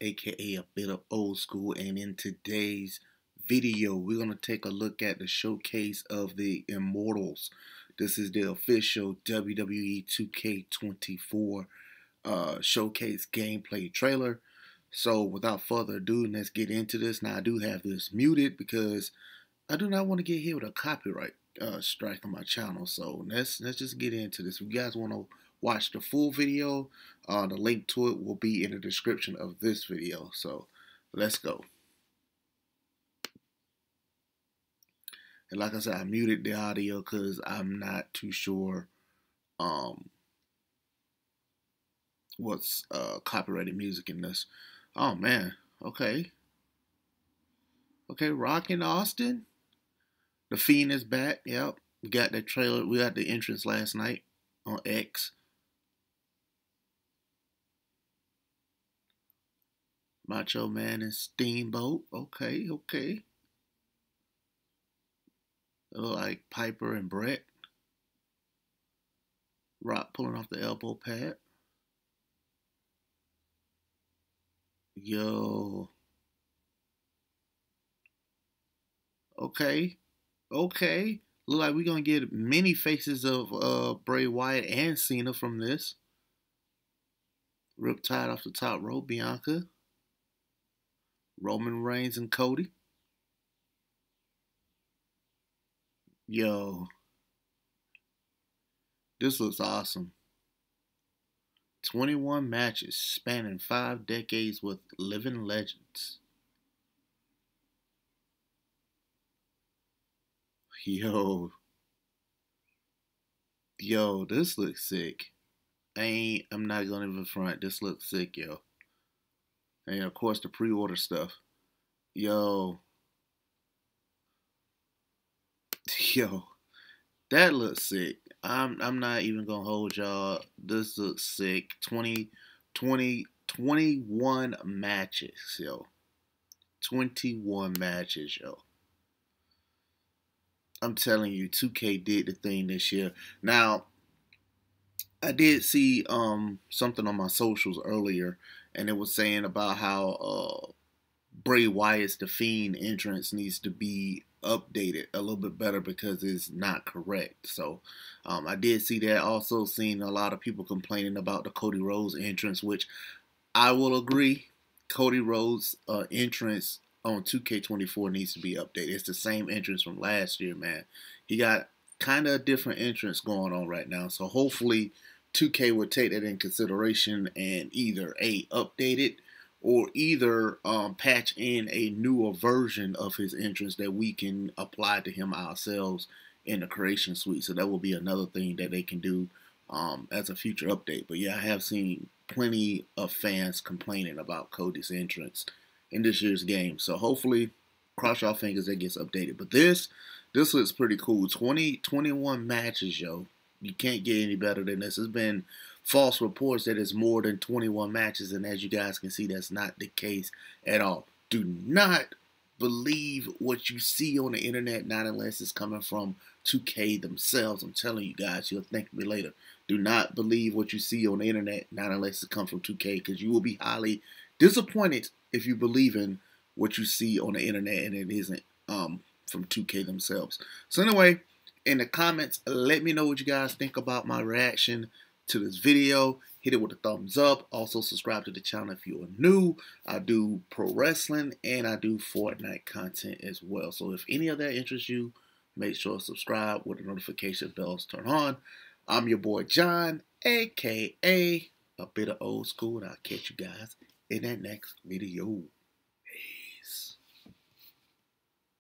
Aka a bit of old school, and in today's video, we're gonna take a look at the showcase of the Immortals. This is the official WWE 2K24 uh, showcase gameplay trailer. So, without further ado, let's get into this. Now, I do have this muted because I do not want to get hit with a copyright uh, strike on my channel. So, let's let's just get into this. If you guys want to watch the full video, uh, the link to it will be in the description of this video. So let's go. And like I said, I muted the audio because I'm not too sure um, what's uh, copyrighted music in this. Oh man, okay. Okay, Rock and Austin. The Fiend is back. Yep. We got the trailer. We got the entrance last night on X. Macho Man and Steamboat. Okay, okay. Like Piper and Bret. Rock pulling off the elbow pad. Yo. Okay. Okay. Look like we're gonna get many faces of uh Bray Wyatt and Cena from this. Riptide off the top rope, Bianca. Roman Reigns and Cody. Yo. This looks awesome. 21 matches spanning five decades with living legends. Yo. Yo, this looks sick. I ain't, I'm not gonna even front. This looks sick, yo. And of course the pre-order stuff. Yo. Yo. That looks sick. I'm I'm not even gonna hold y'all. This looks sick. 20, 20, 21 matches, yo. 21 matches, yo. I'm telling you, 2K did the thing this year. Now, I did see um something on my socials earlier and it was saying about how uh, Bray Wyatt's The Fiend entrance needs to be updated a little bit better because it's not correct. So um, I did see that. Also, seen a lot of people complaining about the Cody Rhodes entrance, which I will agree. Cody Rhodes' uh, entrance on 2K24 needs to be updated. It's the same entrance from last year, man. He got kind of a different entrance going on right now. So hopefully 2K would take that in consideration and either a update it or either um, patch in a newer version of his entrance that we can apply to him ourselves in the creation suite. So that will be another thing that they can do um, as a future update. But yeah, I have seen plenty of fans complaining about Cody's entrance in this year's game. So hopefully, cross your fingers that gets updated. But this, this looks pretty cool. 20, 21 matches, yo. You can't get any better than this. There's been false reports that it's more than 21 matches, and as you guys can see, that's not the case at all. Do not believe what you see on the internet, not unless it's coming from 2K themselves. I'm telling you guys, you'll thank me later. Do not believe what you see on the internet, not unless it comes from 2K, because you will be highly disappointed if you believe in what you see on the internet and it isn't um, from 2K themselves. So anyway, in the comments. Let me know what you guys think about my reaction to this video. Hit it with a thumbs up. Also, subscribe to the channel if you are new. I do pro wrestling and I do Fortnite content as well. So if any of that interests you, make sure to subscribe with the notification bells turn on. I'm your boy John, aka a bit of old school, and I'll catch you guys in that next video.